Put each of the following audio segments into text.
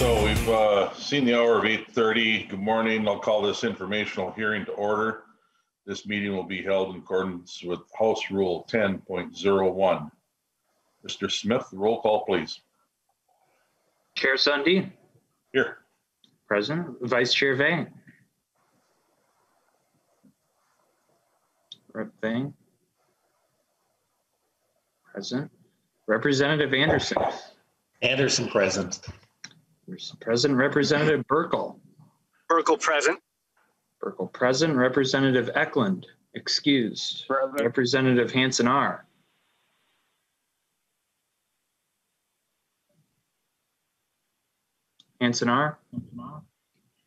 So we've uh, seen the hour of 8:30. Good morning. I'll call this informational hearing to order. This meeting will be held in accordance with House Rule 10.01. Mr. Smith, roll call, please. Chair Sundin, Here. present. Vice Chair Vang. Rep Vang. Present. Representative Anderson. Anderson present. Present Representative Burkel. Burkel present. Burkel present. Representative Ecklund, excused. Present. Representative Hansen R. Hansen R.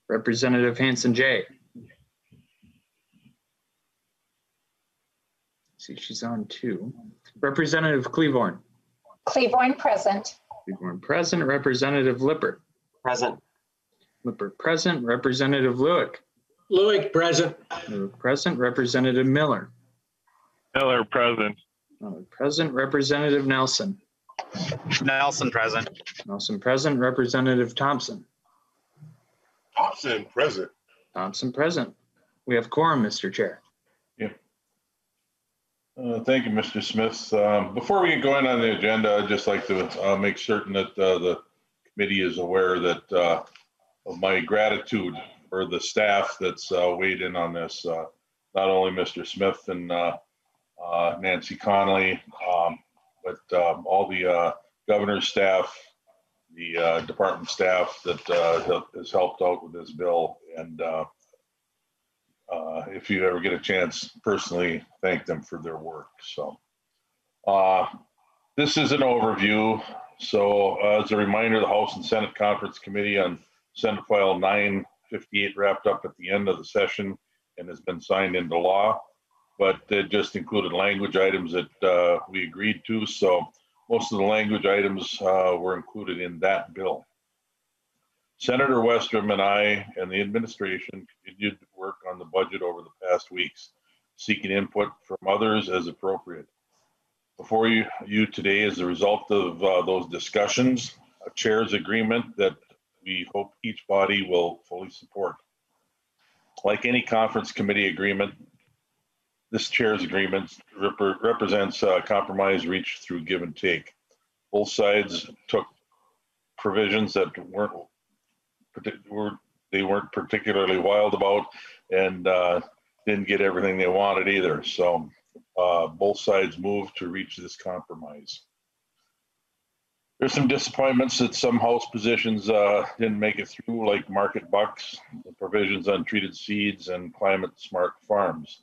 Representative Hanson J. See, she's on two. Representative Klevorn. Klevorn present. Klevorn present. Representative Lippert. Present. Lippert present. Representative Lueck. Lueck present. Lueck present. Representative Miller. Miller present. Miller present. Representative Nelson. Nelson present. Nelson present. Representative Thompson. Thompson, present. Thompson present. We have quorum, Mr. Chair. Uh, Thank you, Mr. Smith. Um, Before we get going on the agenda, I'd just like to uh, make certain that uh, the committee is aware that uh, of my gratitude for the staff that's uh, weighed in on this. Uh, Not only Mr. Smith and uh, uh, Nancy Connolly, um, but um, all the uh, governor's staff, the uh, department staff that uh, has helped out with this bill. And uh, uh, if you ever get a chance, personally thank them for their work. So, uh, this is an overview. So, uh, as a reminder, the House and Senate Conference Committee on Senate File 958 wrapped up at the end of the session and has been signed into law. But it just included language items that uh, we agreed to. So, most of the language items uh, were included in that bill. Senator Westrom and I and the administration continued to work on the budget over the past weeks, seeking input from others as appropriate. Before you, you today is the result of uh, those discussions, a chair's agreement that we hope each body will fully support. Like any conference committee agreement, this chair's agreement rep- represents a compromise reached through give and take. Both sides took provisions that weren't were they weren't particularly wild about and uh, didn't get everything they wanted either. So uh, both sides moved to reach this compromise. There's some disappointments that some House positions uh, didn't make it through, like market bucks, the provisions on treated seeds, and climate smart farms.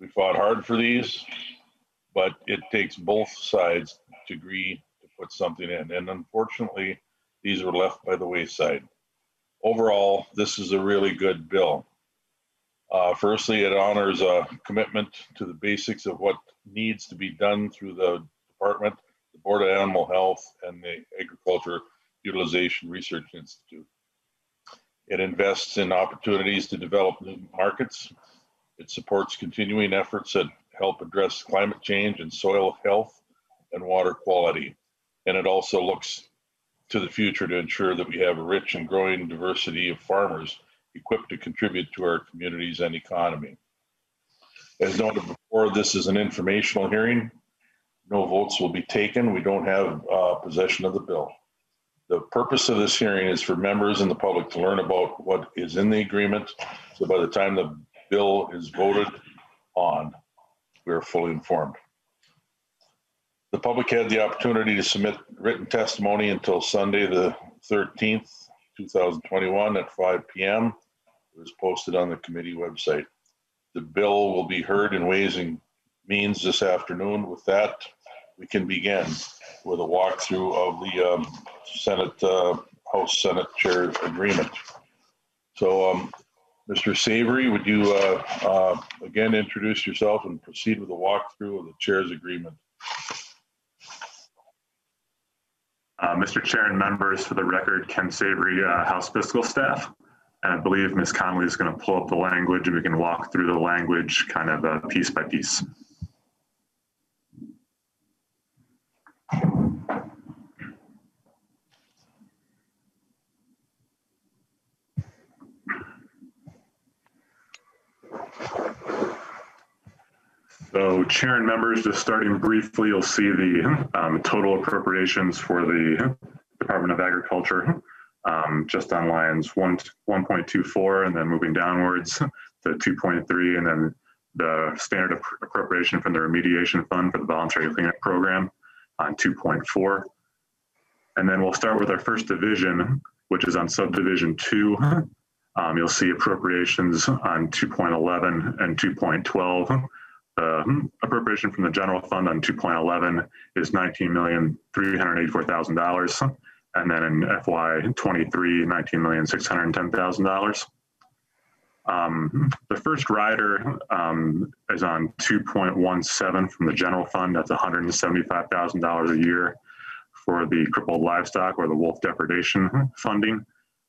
We fought hard for these, but it takes both sides to agree to put something in. And unfortunately, these were left by the wayside overall, this is a really good bill. Uh, firstly, it honors a commitment to the basics of what needs to be done through the department, the Board of Animal Health, and the Agriculture Utilization Research Institute. It invests in opportunities to develop new markets. It supports continuing efforts that help address climate change and soil health and water quality. And it also looks to the future to ensure that we have a rich and growing diversity of farmers equipped to contribute to our communities and economy. As noted before, this is an informational hearing. No votes will be taken. We don't have uh, possession of the bill. The purpose of this hearing is for members and the public to learn about what is in the agreement. So by the time the bill is voted on, we are fully informed. The public had the opportunity to submit written testimony until Sunday, the 13th, 2021 at 5 PM. Was posted on the committee website. The bill will be heard in Ways and Means this afternoon. With that, we can begin with a walkthrough of the um, Senate, uh, House Senate Chair Agreement. So, um, Mr. Savary, would you uh, uh, again introduce yourself and proceed with a walkthrough of the Chair's Agreement? Uh, Mr. Chair and members, for the record, Ken Savary, uh, House Fiscal Staff. And I believe Ms. Conley is going to pull up the language and we can walk through the language kind of uh, piece by piece. So chair and members, just starting briefly, you'll see the um, total appropriations for the Department of Agriculture um, just on lines one, 1.24 and then moving downwards to 2.3 and then the standard appro- appropriation from the remediation fund for the voluntary cleanup program on 2.4. And then we'll start with our first division, which is on subdivision two. Um, you'll see appropriations on 2.11 and 2.12. The appropriation from the general fund on 2.11 is $19,384,000. And then in FY '23, $19,610,000. Um, the first rider um, is on 2.17 from the general fund. That's $175,000 a year for the crippled livestock or the wolf depredation funding.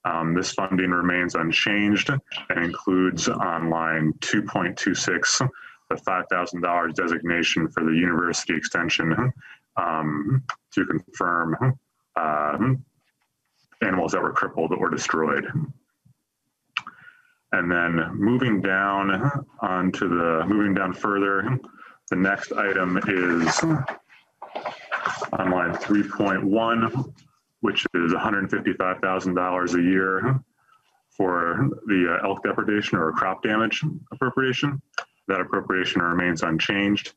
Um, this funding remains unchanged and includes on line 2.26 the $5,000 designation for the university extension um, to confirm uh, animals that were crippled or destroyed. And then moving down onto the, moving down further, the next item is on line 3.1, which is $155,000 a year for the uh, elk depredation or crop damage appropriation. That appropriation remains unchanged.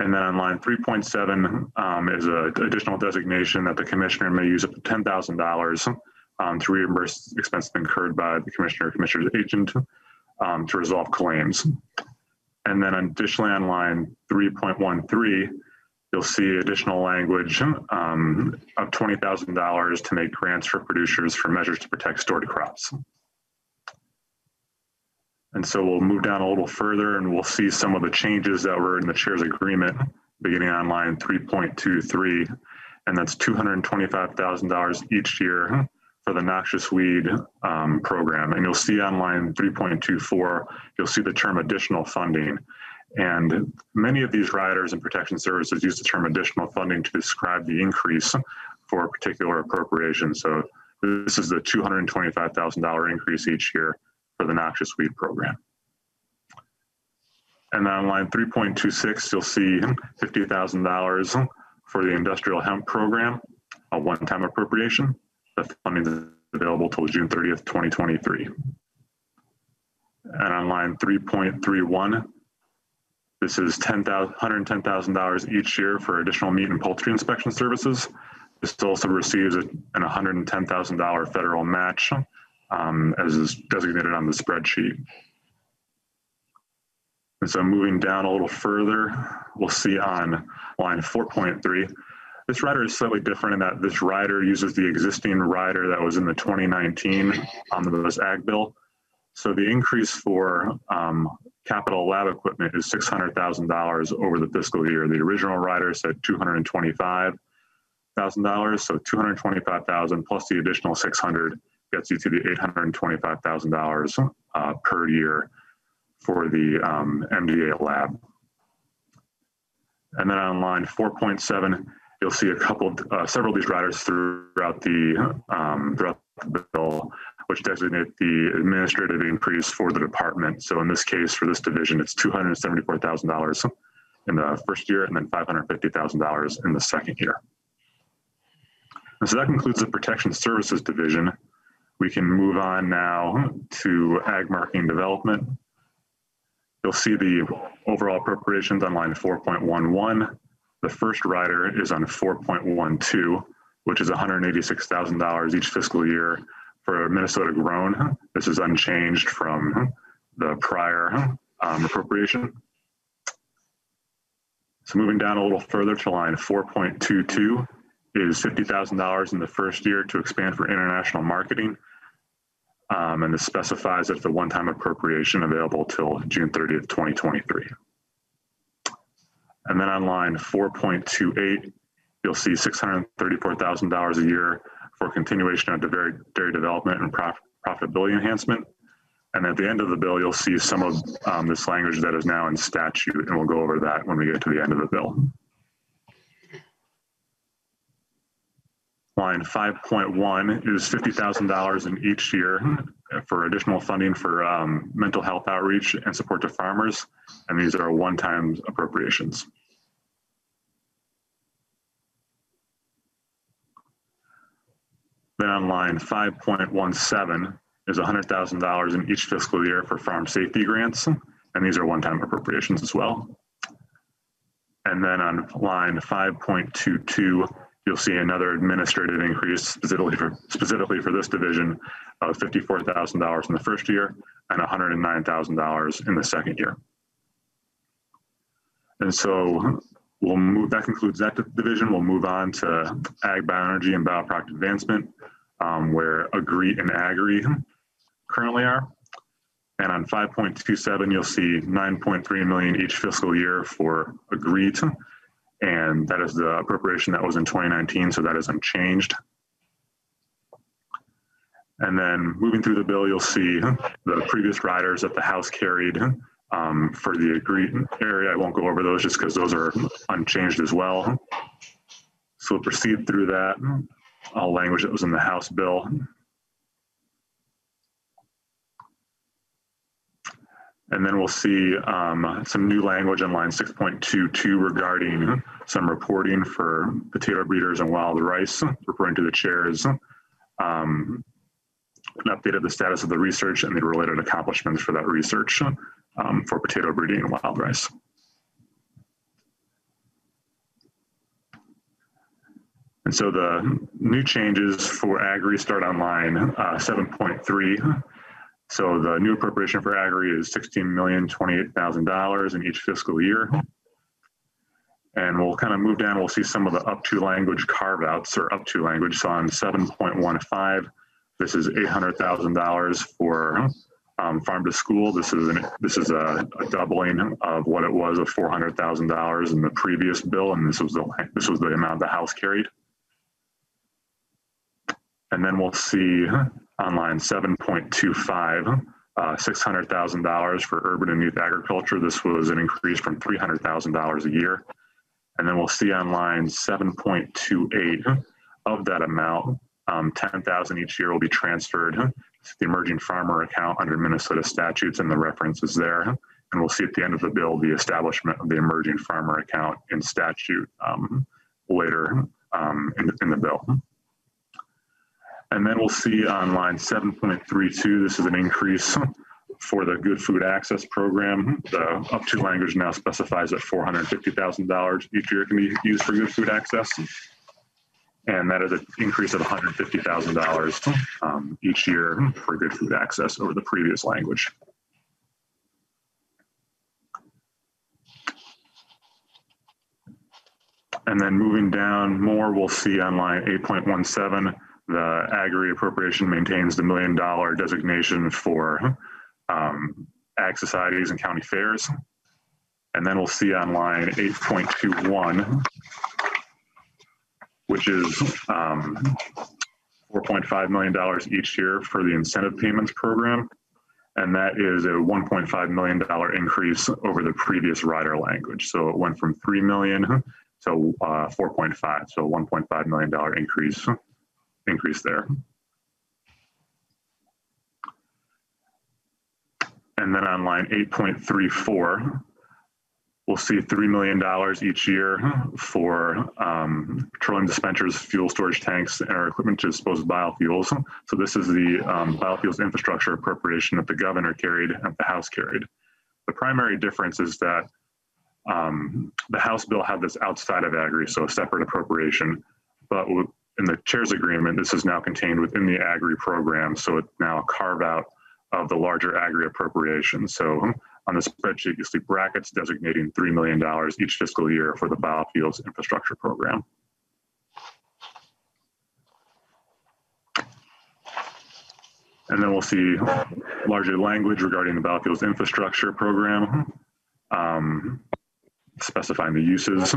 And then on line 3.7 um, is an additional designation that the commissioner may use up to $10,000 um, to reimburse expenses incurred by the commissioner or commissioner's agent um, to resolve claims. And then additionally on line 3.13, you'll see additional language um, of $20,000 to make grants for producers for measures to protect stored crops. And so we'll move down a little further and we'll see some of the changes that were in the chair's agreement beginning on line 3.23. And that's $225,000 each year for the noxious weed um, program. And you'll see on line 3.24, you'll see the term additional funding. And many of these riders and protection services use the term additional funding to describe the increase for a particular appropriation. So this is the $225,000 increase each year for the noxious weed program. And on line 3.26, you'll see $50,000 for the industrial hemp program, a one-time appropriation. The funding is available till June 30th, 2023. And on line 3.31, this is $10,000 $110,000 each year for additional meat and poultry inspection services. This also receives an $110,000 federal match, um, as is designated on the spreadsheet. And so moving down a little further, we'll see on line 4.3, this rider is slightly different in that this rider uses the existing rider that was in the 2019 omnibus ag bill. So the increase for um, capital lab equipment is $600,000 over the fiscal year. The original rider said $225,000, so 225,000 plus the additional 600 gets you to the $825,000 uh, per year for the um, MDA lab. And then on line 4.7, you'll see a couple, uh, several of these riders throughout the um, throughout the bill, which designate the administrative increase for the department. So in this case, for this division, it's $274,000 in the first year and then $550,000 in the second year. And so that concludes the Protection Services Division. We can move on now to Ag Marketing Development. You'll see the overall appropriations on line 4.11. The first rider is on 4.12, which is $186,000 each fiscal year for Minnesota grown. This is unchanged from the prior um, appropriation. So moving down a little further to line 4.22 is $50,000 in the first year to expand for international marketing. Um, and this specifies that it's a one-time appropriation available till June 30th, 2023. And then on line 4.28, you'll see $634,000 a year for continuation of the dairy, dairy development and prof, profitability enhancement. And at the end of the bill, you'll see some of um, this language that is now in statute, and we'll go over that when we get to the end of the bill. Line 5.1 is $50,000 in each year for additional funding for um, mental health outreach and support to farmers. And these are one-time appropriations. Then on line 5.17 is $100,000 in each fiscal year for farm safety grants. And these are one-time appropriations as well. And then on line 5.22, you'll see another administrative increase specifically for, specifically for this division of $54,000 in the first year and $109,000 in the second year. And so we'll move, that concludes that division. We'll move on to ag, bioenergy, and bioproduct advancement, um, where Agri and Agri currently are. And on 5.27, you'll see 9.3 million each fiscal year for Agri. And that is the appropriation that was in 2019, so that is unchanged. And then moving through the bill, you'll see the previous riders that the House carried um, for the agri area. I won't go over those just because those are unchanged as well. So we'll proceed through that. All language that was in the House bill. And then we'll see um, some new language in line 6.22 regarding some reporting for potato breeders and wild rice, referring to the chairs. Um, an update of the status of the research and the related accomplishments for that research um, for potato breeding and wild rice. And so the new changes for Agri start on line uh, 7.3. So the new appropriation for Agri is $16,028,000 in each fiscal year. And we'll kind of move down, we'll see some of the up to language carve outs or up to language. So on 7.15, this is $800,000 for um, farm to school. This is an, this is a, a doubling of what it was of $400,000 in the previous bill, and this was the this was the amount the House carried. And then we'll see on line 7.25, uh, $600,000 for urban and youth agriculture. This was an increase from $300,000 a year. And then we'll see on line 7.28 of that amount, um, 10,000 each year will be transferred to the emerging farmer account under Minnesota statutes and the references there. And we'll see at the end of the bill the establishment of the emerging farmer account in statute um, later um, in, in the bill. And then we'll see on line 7.32, this is an increase for the Good Food Access Program. The up to language now specifies that $450,000 each year can be used for good food access. And that is an increase of $150,000 um, each year for good food access over the previous language. And then moving down more, we'll see on line 8.17, the agri appropriation maintains the million dollar designation for um, ag societies and county fairs. And then we'll see on line 8.21, which is um, $4.5 million each year for the incentive payments program. And that is a $1.5 million increase over the previous rider language. So it went from 3 million to uh, 4.5, so a $1.5 million increase increase there. And then on line 8.34, we'll see $3 million each year for um, petroleum dispensers, fuel storage tanks, and our equipment to dispose of biofuels. So this is the um, biofuels infrastructure appropriation that the governor carried and the House carried. The primary difference is that um, the House bill had this outside of Agri, so a separate appropriation. But in the chair's agreement, this is now contained within the Agri program. So it's now carve out of the larger Agri appropriation. So on the spreadsheet, you see brackets designating $3 million each fiscal year for the biofuels infrastructure program. And then we'll see larger language regarding the biofuels infrastructure program, um, specifying the uses.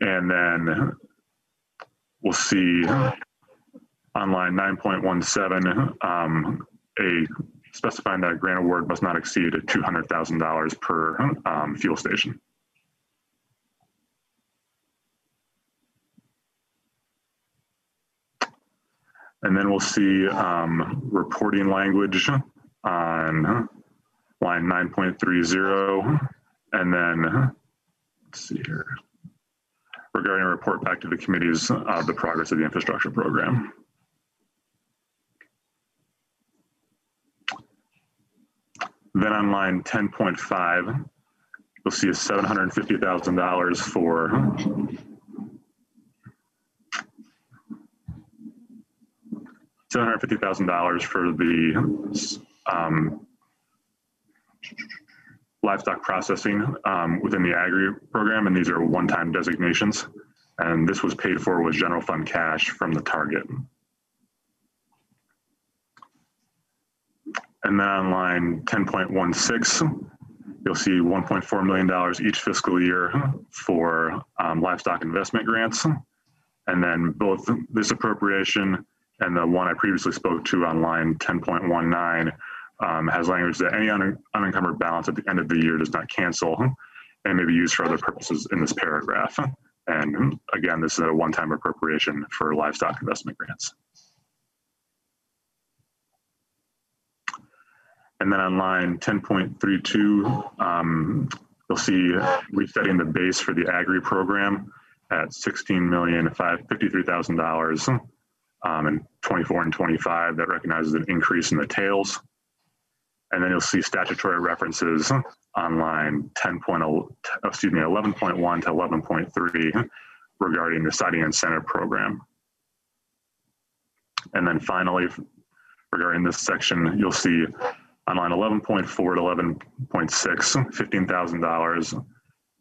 And then we'll see on line 9.17, um, a specifying that a grant award must not exceed $200,000 per um, fuel station. And then we'll see um, reporting language on line 9.30. And then, let's see here, regarding a report back to the committees of the progress of the infrastructure program. Then on line 10.5, you'll see a $750,000 for $750,000 for the um, livestock processing um, within the agri program, and these are one-time designations. And this was paid for with general fund cash from the target. And then on line 10.16, you'll see $1.4 million each fiscal year for um, livestock investment grants. And then both this appropriation and the one I previously spoke to on line 10.19 um, has language that any un- unencumbered balance at the end of the year does not cancel and may be used for other purposes in this paragraph. And again, this is a one-time appropriation for livestock investment grants. And then on line 10.32, um, you'll see resetting the base for the agri program at $16,553,000 um, and 24 and 25 that recognizes an increase in the tails. And then you'll see statutory references on line 10.0, excuse me, 11.1 to 11.3 regarding the siting incentive program. And then finally, regarding this section, you'll see on line 11.4 to 11.6, $15,000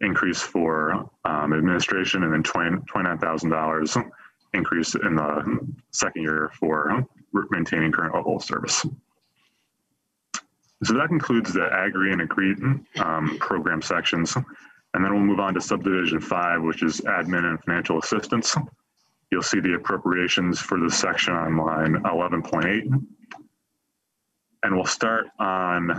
increase for um, administration and then 20, $29,000 increase in the second year for maintaining current level of service. So that concludes the agri and agri um, program sections. And then we'll move on to subdivision five, which is admin and financial assistance. You'll see the appropriations for this section on line 11.8. And we'll start on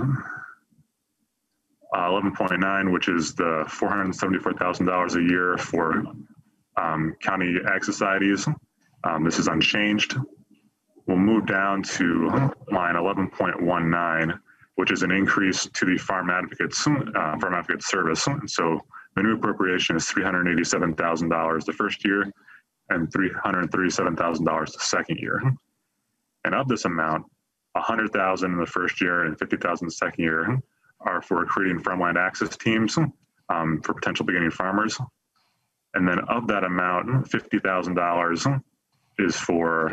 uh, 11.9, which is the $474,000 a year for um, county ag societies. Um, this is unchanged. We'll move down to line 11.19, which is an increase to the farm advocates, uh, farm advocate service. And so the new appropriation is $387,000 the first year and $337,000 the second year. And of this amount, a 100,000 in the first year and 50,000 the second year are for creating farmland access teams um, for potential beginning farmers. And then of that amount, $50,000 is for,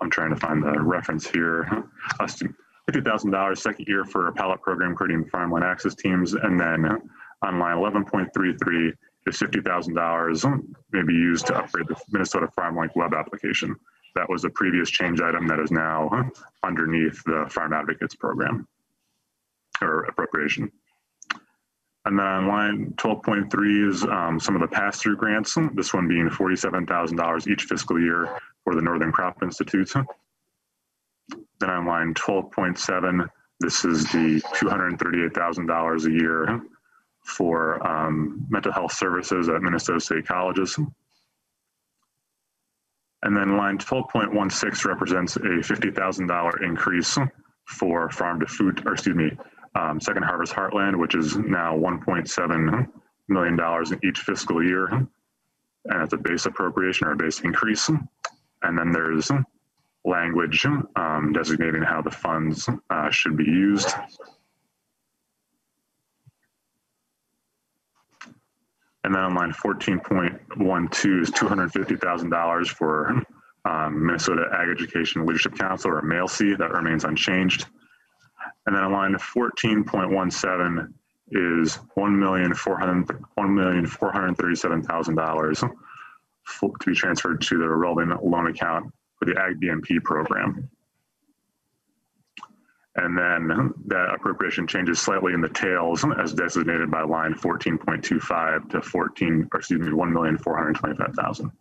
I'm trying to find the reference here, $50,000 second year for a pilot program creating farmland access teams. And then on line 11.33 is $50,000 may be used to upgrade the Minnesota FarmLink web application. That was a previous change item that is now underneath the Farm Advocates program or appropriation. And then on line 12.3 is um, some of the pass-through grants, this one being $47,000 each fiscal year for the Northern Crop Institute. Then on line 12.7, this is the $238,000 a year for um, mental health services at Minnesota State Colleges. And then line 12.16 represents a $50,000 increase for farm to food, or excuse me, um, Second Harvest Heartland, which is now $1.7 million in each fiscal year. And it's a base appropriation or a base increase. And then there's language um, designating how the funds uh, should be used. And then on line 14.12 is $250,000 for um, Minnesota Ag Education Leadership Council or MALC. That remains unchanged. And then on line 14.17 is $1,437,000 to be transferred to the revolving loan account for the Ag BMP program. And then that appropriation changes slightly in the tails as designated by line 14.25 to 14, or excuse me, 1,425,000.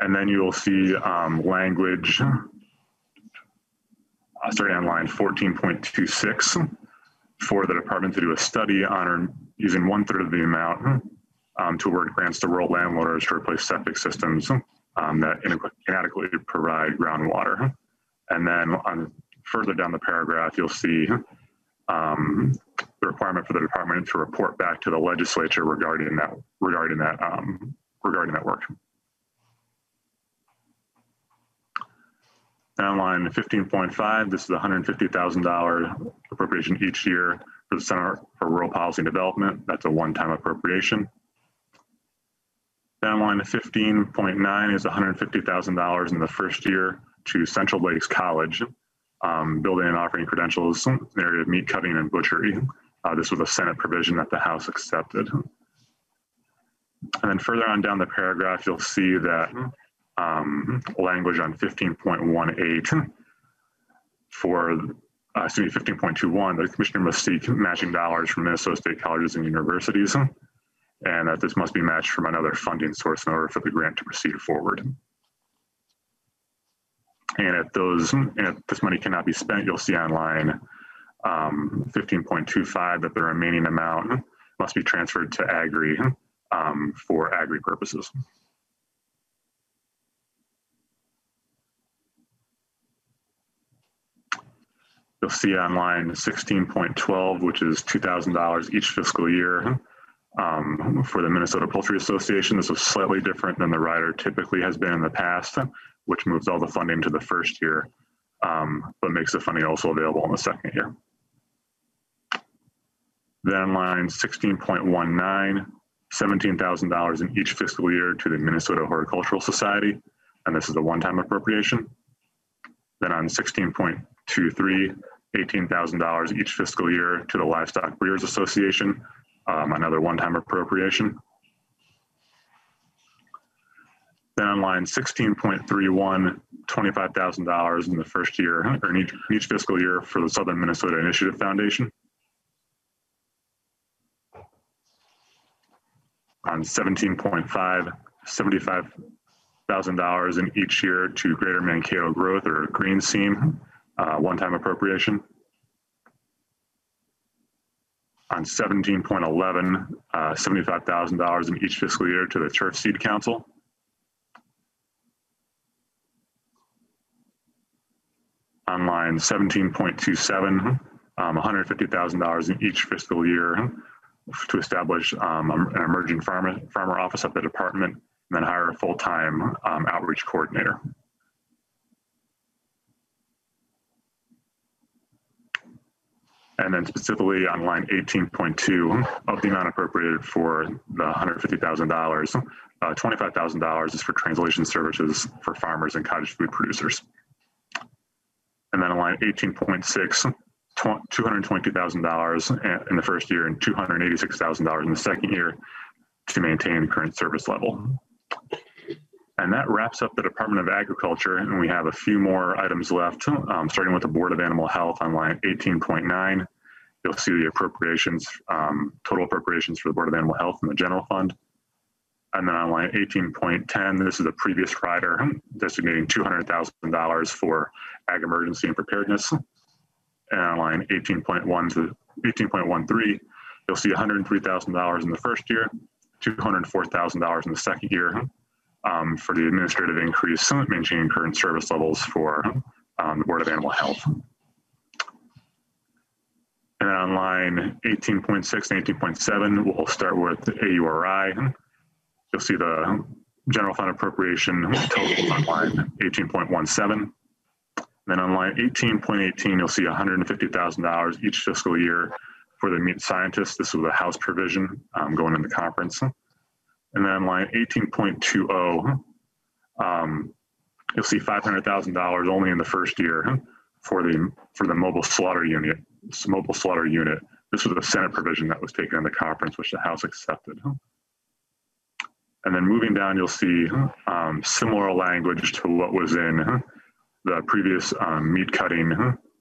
And then you'll see um, language uh, starting on line 14.26 for the department to do a study on using one third of the amount um, to award grants to rural landowners to replace septic systems um, that inadequately provide groundwater. And then on further down the paragraph, you'll see um, the requirement for the department to report back to the legislature regarding that regarding that um, regarding that work. Down line 15.5, this is $150,000 appropriation each year for the Center for Rural Policy and Development. That's a one-time appropriation. Down line 15.9 is $150,000 in the first year to Central Lakes College, um, building and offering credentials in the area of meat cutting and butchery. Uh, this was a Senate provision that the House accepted. And then further on down the paragraph, you'll see that um, language on 15.18 for, uh, excuse me, 15.21, the commissioner must seek matching dollars from Minnesota State colleges and universities, and that this must be matched from another funding source in order for the grant to proceed forward. And if those, and if this money cannot be spent, you'll see on line um, 15.25 that the remaining amount must be transferred to Agri um, for Agri purposes. You'll see on line 16.12, which is $2,000 each fiscal year um, for the Minnesota Poultry Association. This is slightly different than the rider typically has been in the past, which moves all the funding to the first year, um, but makes the funding also available in the second year. Then line 16.19, $17,000 in each fiscal year to the Minnesota Horticultural Society, and this is a one-time appropriation. Then on 16.23, $18,000 each fiscal year to the Livestock Breeders Association, um, another one-time appropriation. Then on line 16.31, $25,000 in the first year or each, each fiscal year for the Southern Minnesota Initiative Foundation. On 17.5, $75,000 in each year to Greater Mankato Growth or GreenSeam, uh, one-time appropriation. On 17.11, uh, $75,000 in each fiscal year to the Turf Seed Council. On line 17.27, um, $150,000 in each fiscal year to establish um, an emerging farmer, farmer office at the department and then hire a full-time um, outreach coordinator. And then specifically on line 18.2 of the amount appropriated for the $150,000, uh, $25,000 is for translation services for farmers and cottage food producers. And then on line 18.6, $222,000 in the first year and $286,000 in the second year to maintain current service level. And that wraps up the Department of Agriculture, and we have a few more items left, um, starting with the Board of Animal Health on line 18.9. You'll see the appropriations, um, total appropriations for the Board of Animal Health and the general fund. And then on line 18.10, this is a previous rider designating $200,000 for ag emergency and preparedness. And on line 18.1 to 18.13, you'll see $103,000 in the first year, $204,000 in the second year, um, for the administrative increase, maintaining current service levels for um, the Board of Animal Health. And then on line 18.6 and 18.7, we'll start with AURI. You'll see the general fund appropriation total on line 18.17. Then on line 18.18, you'll see $150,000 each fiscal year for the meat scientists. This was a House provision um, going into conference. And then line 18.20, um, you'll see $500,000 only in the first year for the for the mobile slaughter unit. Mobile slaughter unit. This was a Senate provision that was taken in the conference, which the House accepted. And then moving down, you'll see um, similar language to what was in the previous um, meat cutting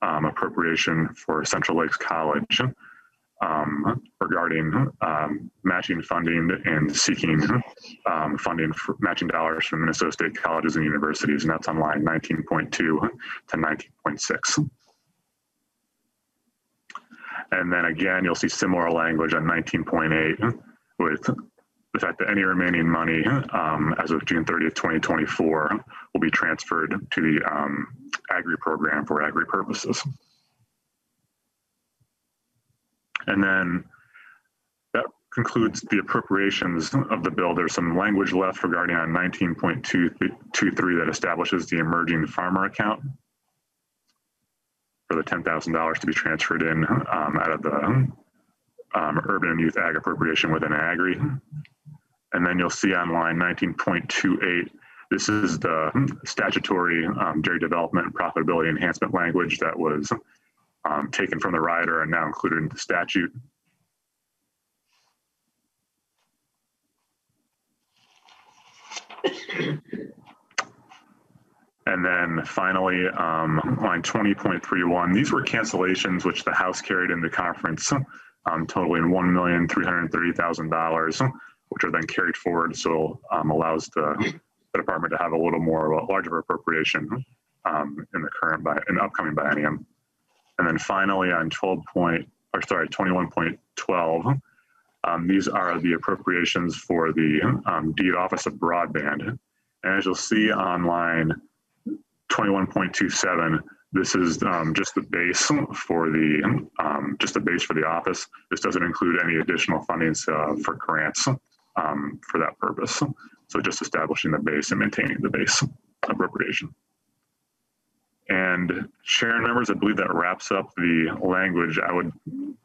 um, appropriation for Central Lakes College um, regarding um, matching funding and seeking um, funding for matching dollars from Minnesota State colleges and universities, and that's on line 19.2 to 19.6. And then again, you'll see similar language on 19.8 with the fact that any remaining money um, as of June 30th, 2024 will be transferred to the um, Agri program for Agri purposes. And then that concludes the appropriations of the bill. There's some language left regarding on 19.223 that establishes the emerging farmer account for the $10,000 to be transferred in um, out of the um, urban and youth ag appropriation within agri. And then you'll see on line 19.28, this is the statutory um, dairy development and profitability enhancement language that was um, taken from the rider and now included in the statute. And then finally, um, line 20.31, these were cancellations which the House carried into conference um, totaling $1,330,000, which are then carried forward. So um, allows the, the department to have a little more, a larger appropriation um, in the current, bi- in the upcoming biennium. And then finally on 12 point, or sorry, 21.12, um, these are the appropriations for the um, DEED office of broadband. And as you'll see on line 21.27, this is um, just the base for the, um, just the base for the office. This doesn't include any additional fundings uh, for grants um, for that purpose. So just establishing the base and maintaining the base appropriation. And Sharon members, I believe that wraps up the language. I would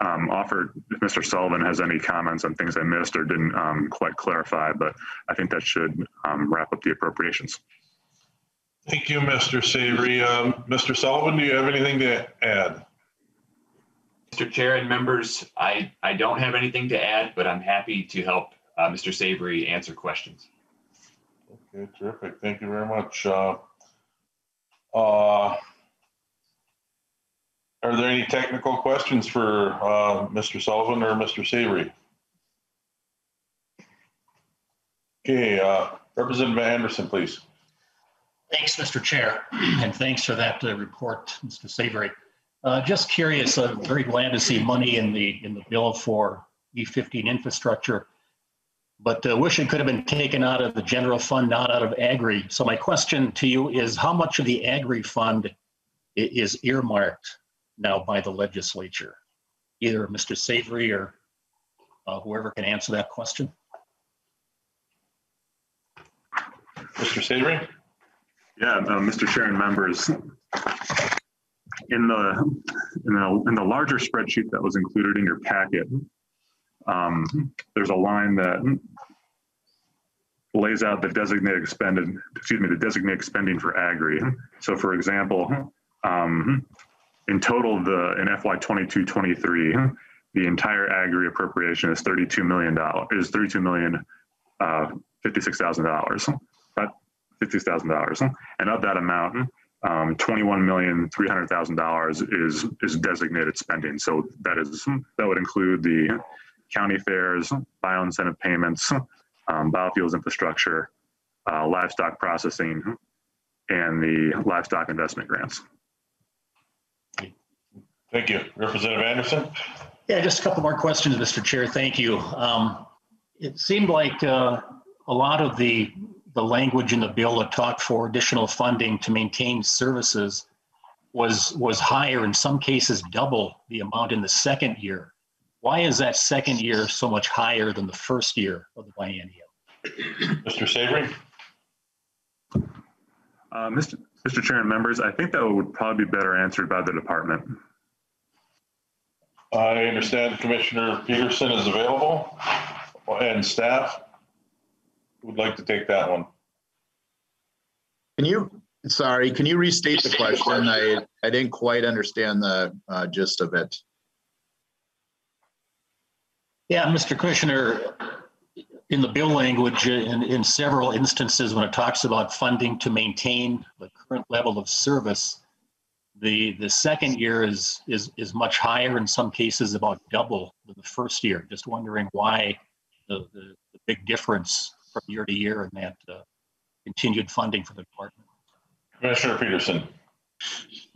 um, offer if Mr. Sullivan has any comments on things I missed or didn't um, quite clarify, but I think that should um, wrap up the appropriations. Thank you, Mr. Savary. Um, Mr. Sullivan, do you have anything to add? Mr. Chair and members, I, I don't have anything to add, but I'm happy to help uh, Mr. Savary answer questions. Okay, terrific. Thank you very much. Uh, uh, Are there any technical questions for uh, Mr. Sullivan or Mr. Savary? Okay, uh, Representative Anderson, please. Thanks, Mr. Chair, and thanks for that uh, report, Mr. Savary. Uh, Just curious, I'm very glad to see money in the, in the bill for E15 infrastructure, but uh, wish it could have been taken out of the general fund, not out of Agri. So my question to you is, how much of the Agri fund is earmarked now by the legislature? Either Mr. Savary or uh, whoever can answer that question. Mr. Savary? Yeah, uh, Mr. Chair and members, in the, in the, in the larger spreadsheet that was included in your packet, um, there's a line that lays out the designated expended, excuse me, the designated spending for agri. So for example, um, in total, the, in FY 22, 23, the entire agri appropriation is $32 million, is 32 million, uh, $56,000. About $56,000. And of that amount, um, twenty-one million, three hundred thousand dollars is, is designated spending. So that is, that would include the county fairs, bio incentive payments, um, biofuels infrastructure, uh, livestock processing, and the livestock investment grants. Thank you. Representative Anderson? Yeah, just a couple more questions, Mr. Chair. Thank you. Um, It seemed like uh, a lot of the, the language in the bill that talked for additional funding to maintain services was, was higher, in some cases double the amount in the second year. Why is that second year so much higher than the first year of the biennium? Mr. Savary? Uh, Mr. Mr. Chair and members, I think that would probably be better answered by the department. I understand Commissioner Petersen is available and staff would like to take that one. Can you, sorry, can you restate the question? I, I didn't quite understand the uh, gist of it. Yeah, Mr. Commissioner, in the bill language, in, in several instances, when it talks about funding to maintain the current level of service, the, the second year is, is, is much higher, in some cases about double the first year. Just wondering why the, the, the big difference from year to year in that uh, continued funding for the department. Commissioner Petersen?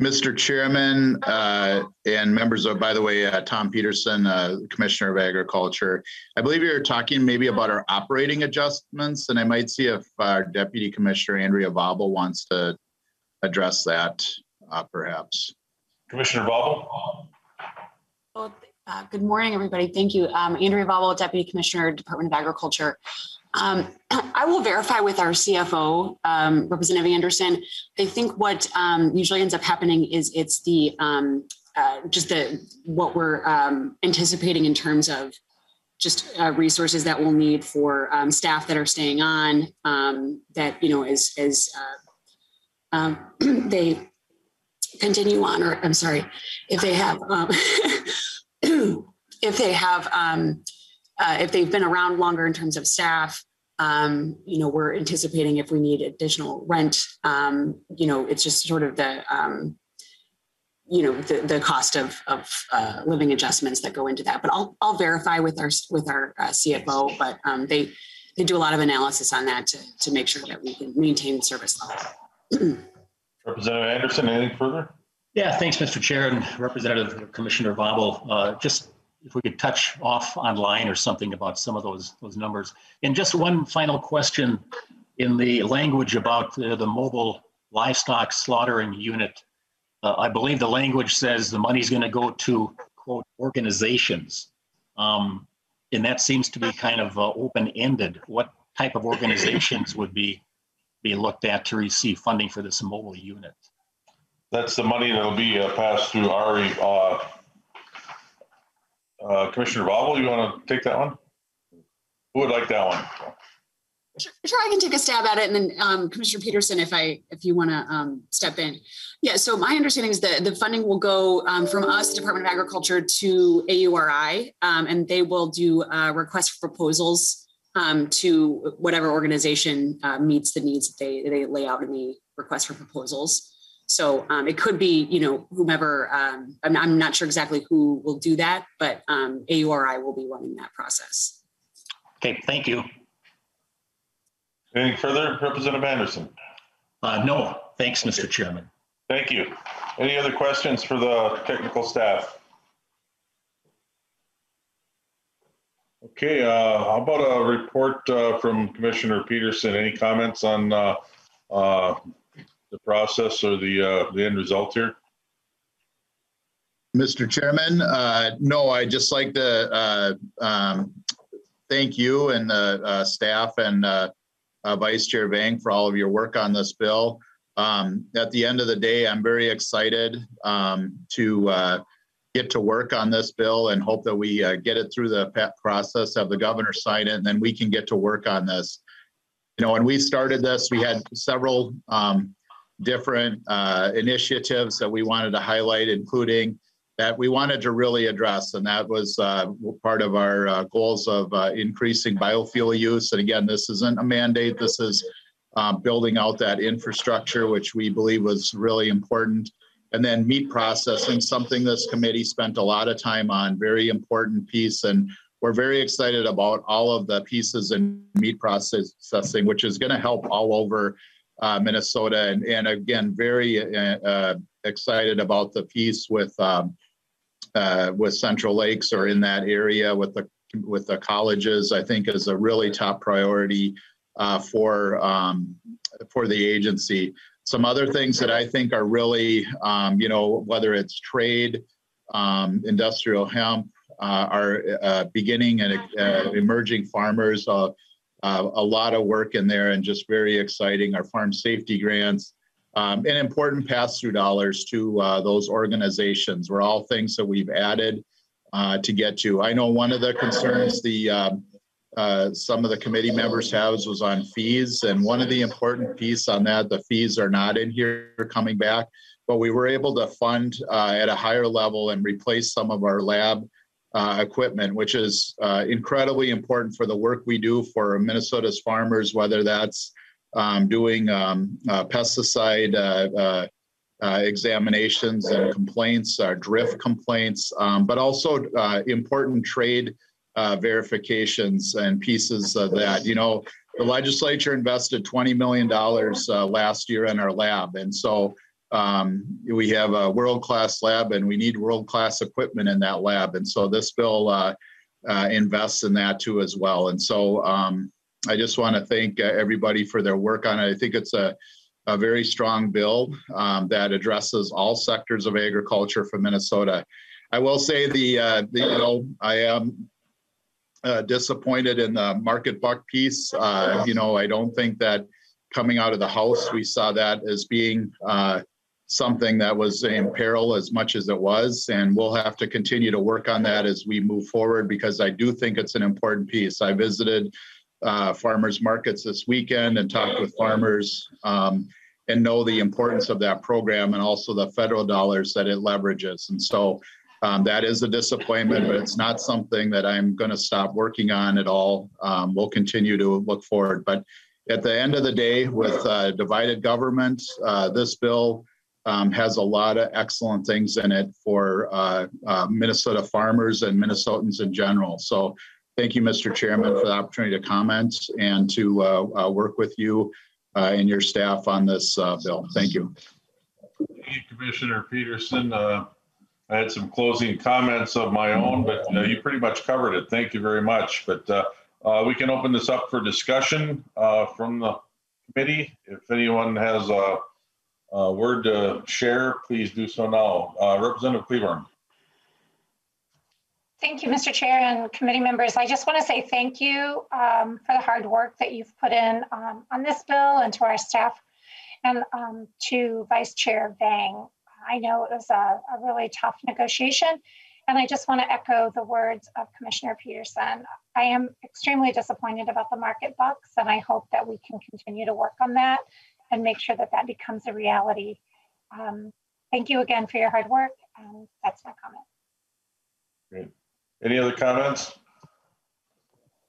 Mr. Chairman, uh, and members of, by the way, uh, Thom Petersen, uh, Commissioner of Agriculture. I believe you're talking maybe about our operating adjustments, and I might see if our Deputy Commissioner Andrea Vaubel wants to address that, uh, perhaps. Commissioner Vaubel? Well, uh, Good morning, everybody. Thank you. Um, Andrea Vaubel, Deputy Commissioner, Department of Agriculture. Um, I will verify with our CFO, um, Representative Anderson. I think what um, usually ends up happening is it's the, um, uh, just the, what we're um, anticipating in terms of just uh, resources that we'll need for um, staff that are staying on, that, you know, as, as uh, they continue on, or I'm sorry, if they have, if they have, uh, if they've been around longer in terms of staff, um, you know, we're anticipating if we need additional rent, um, you know, it's just sort of the, um, you know, the, the cost of, of, uh, living adjustments that go into that. But I'll, I'll verify with our, with our uh, CFO, but, um, they, they do a lot of analysis on that to, to make sure that we can maintain service level. Representative Anderson, anything further? Yeah, thanks, Mr. Chair and Representative Commissioner Vaubel. Uh, Just if we could touch off online or something about some of those, those numbers. And just one final question in the language about uh, the mobile livestock slaughtering unit. Uh, I believe the language says the money's going to go to quote organizations. Um, And that seems to be kind of uh, open-ended. What type of organizations would be, be looked at to receive funding for this mobile unit? That's the money that'll be uh, passed through our, uh, Commissioner Vogel, you want to take that one? Who would like that one? Sure, sure, I can take a stab at it, and then um, Commissioner Petersen, if I if you want to um, step in. Yeah. So my understanding is that the funding will go um, from us, Department of Agriculture, to AURI, um, and they will do uh, requests for proposals um, to whatever organization uh, meets the needs that they they lay out in the request for proposals. So um, it could be, you know, whomever. Um, I'm, I'm not sure exactly who will do that, but um, AURI will be running that process. Okay, thank you. Anything further, Representative Anderson? Uh, no, thanks, Mr. Chairman. Thank you. Any other questions for the technical staff? Okay, uh, how about a report uh, from Commissioner Petersen? Any comments on uh, uh, the process or the, uh, the end result here? Mr. Chairman, uh, no, I'd just like to uh, um, thank you and the uh, staff and uh, uh, Vice Chair Vang for all of your work on this bill. Um, At the end of the day, I'm very excited um, to uh, get to work on this bill and hope that we get it through the process, have the governor sign it, and then we can get to work on this. You know, when we started this, we had several um, different uh, initiatives that we wanted to highlight, including that we wanted to really address, and that was uh, part of our uh, goals of uh, increasing biofuel use. And again, this isn't a mandate. This is uh, building out that infrastructure, which we believe was really important. And then meat processing, something this committee spent a lot of time on, very important piece. And we're very excited about all of the pieces in meat processing, which is going to help all over uh, Minnesota. And, and again, very uh, uh, excited about the piece with um, uh, with Central Lakes or in that area with the with the colleges. I think is a really top priority uh, for um, for the agency. Some other things that I think are really, um, you know, whether it's trade, um, industrial hemp, uh, are beginning and emerging farmers. Uh, a lot of work in there and just very exciting. Our farm safety grants um, and important pass-through dollars to uh, those organizations were all things that we've added uh, to get to. I know one of the concerns the um, uh, some of the committee members have was on fees, and one of the important piece on that, the fees are not in here coming back, but we were able to fund uh, at a higher level and replace some of our lab uh, equipment, which is uh, incredibly important for the work we do for Minnesota's farmers, whether that's um, doing um, uh, pesticide uh, uh, uh, examinations and complaints, drift complaints, um, but also important trade verifications and pieces of that. You know, the legislature invested $20 million last year in our lab. And so um, we have a world-class lab and we need world-class equipment in that lab. And so this bill uh, uh, invests in that too as well. And so um, I just want to thank uh, everybody for their work on it. I think it's a, a very strong bill um, that addresses all sectors of agriculture for Minnesota. I will say the, uh, the you know, I am uh, disappointed in the market buck piece. Uh, you know, I don't think that coming out of the House, we saw that as being uh, something that was in peril as much as it was. And we'll have to continue to work on that as we move forward because I do think it's an important piece. I visited uh, farmers markets this weekend and talked with farmers um, and know the importance of that program and also the federal dollars that it leverages. And so um, that is a disappointment, but it's not something that I'm going to stop working on at all. Um, we'll continue to look forward. But at the end of the day, with uh, divided government, uh, this bill um, has a lot of excellent things in it for uh, uh, Minnesota farmers and Minnesotans in general. So thank you, Mr. Chairman, for the opportunity to comment and to uh, uh, work with you uh, and your staff on this uh, bill. Thank you. Thank you, Commissioner Petersen. I had some closing comments of my own, but you pretty much covered it. Thank you very much. But we can open this up for discussion from the committee. If anyone has a, a word to share, please do so now. Uh, Representative Klevorn. Thank you, Mr. Chair and committee members. I just want to say thank you um, for the hard work that you've put in um, on this bill and to our staff and um, to Vice Chair Vang. I know it was a, a really tough negotiation, and I just want to echo the words of Commissioner Petersen. I am extremely disappointed about the market bucks, and I hope that we can continue to work on that and make sure that that becomes a reality. Um, thank you again for your hard work, and that's my comment. Great. Any other comments?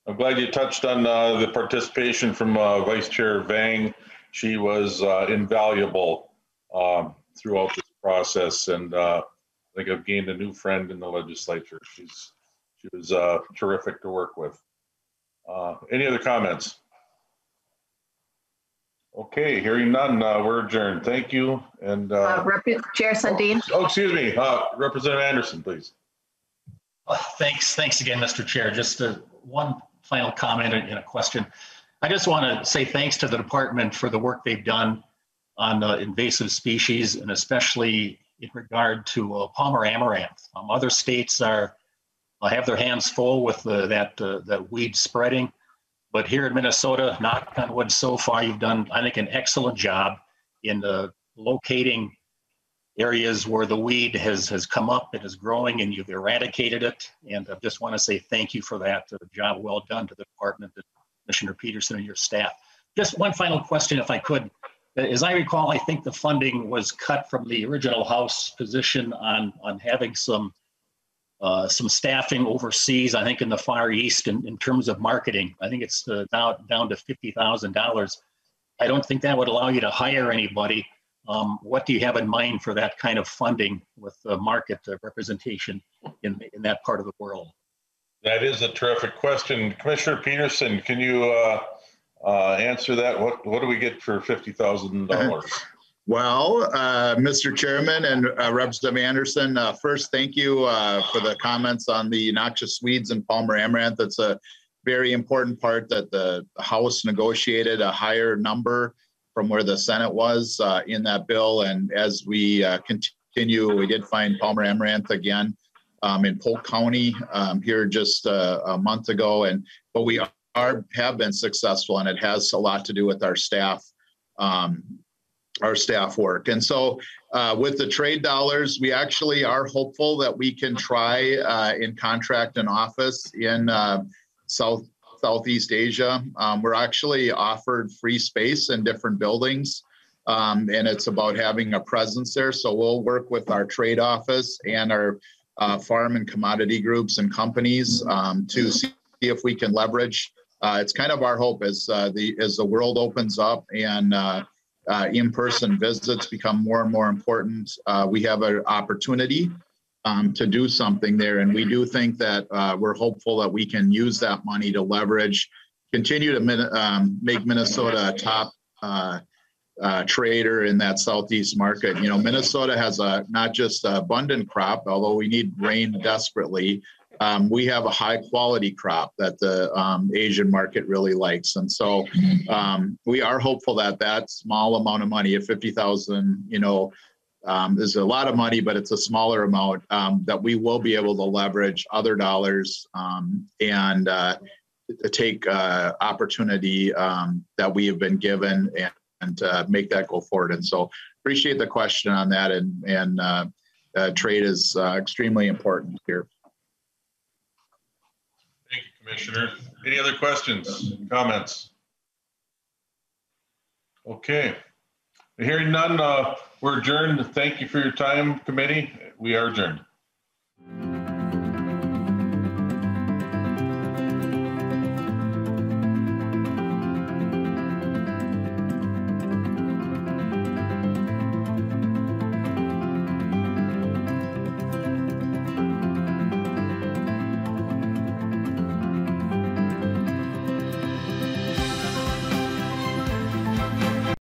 I'm glad you touched on uh, the participation from uh, Vice Chair Vang. She was uh, invaluable um, throughout this process, and uh, I think I've gained a new friend in the legislature. She's she was uh, terrific to work with. Uh, Any other comments? Okay, hearing none, uh, we're adjourned. Thank you, and, Uh, uh, Rep- Chair Sundin, oh, excuse me, uh, Representative Anderson, please. Uh, Thanks, thanks again, Mr. Chair. Just uh, one final comment and and a question. I just want to say thanks to the department for the work they've done on uh, invasive species and especially in regard to uh, Palmer amaranth. Um, Other states are, uh, have their hands full with uh, that, uh, that weed spreading. But here in Minnesota, knock on wood, so far, you've done, I think, an excellent job in uh, locating areas where the weed has, has come up and is growing and you've eradicated it. And I just want to say thank you for that. A job well done to the department, and Commissioner Petersen and your staff. Just one final question, if I could. As I recall, I think the funding was cut from the original House position on, on having some, uh, some staffing overseas, I think in the Far East in, in terms of marketing. I think it's uh, now down to $50,000. I don't think that would allow you to hire anybody. Um, What do you have in mind for that kind of funding with the market uh, representation in, in that part of the world? That is a terrific question. Commissioner Petersen, can you uh, uh, answer that? What, what do we get for $50,000? Well, uh, Mr. Chairman and uh, Representative Anderson, uh, first, thank you uh, for the comments on the noxious weeds and Palmer amaranth. That's a very important part that the House negotiated a higher number from where the Senate was uh, in that bill. And as we uh, continue, we did find Palmer amaranth again um, in Polk County um, here just a month ago. And but we are have been successful, and it has a lot to do with our staff. Um, our staff work. And so uh, with the trade dollars, we actually are hopeful that we can try uh, in contract an office in uh, South Southeast Asia. Um, we're actually offered free space in different buildings. Um, and it's about having a presence there. So we'll work with our trade office and our uh, farm and commodity groups and companies um, to see if we can leverage. Uh, it's kind of our hope as uh, the as the world opens up and uh, in-person visits become more and more important. Uh, we have an opportunity um, to do something there, and we do think that uh, we're hopeful that we can use that money to leverage, continue to min- um, make Minnesota a top uh, uh, trader in that southeast market. You know, Minnesota has a not just abundant crop, although we need rain desperately. Um, we have a high quality crop that the um, Asian market really likes, and so um, we are hopeful that that small amount of money, fifty thousand, you know, um, is a lot of money, but it's a smaller amount um, that we will be able to leverage other dollars um, and uh, take uh, opportunity that we have been given and, and uh, make that go forward. And so appreciate the question on that. And, and uh, uh, trade is uh, extremely important here. Commissioner. Any other questions, comments? Okay. Hearing none, uh, we're adjourned. Thank you for your time, committee. We are adjourned.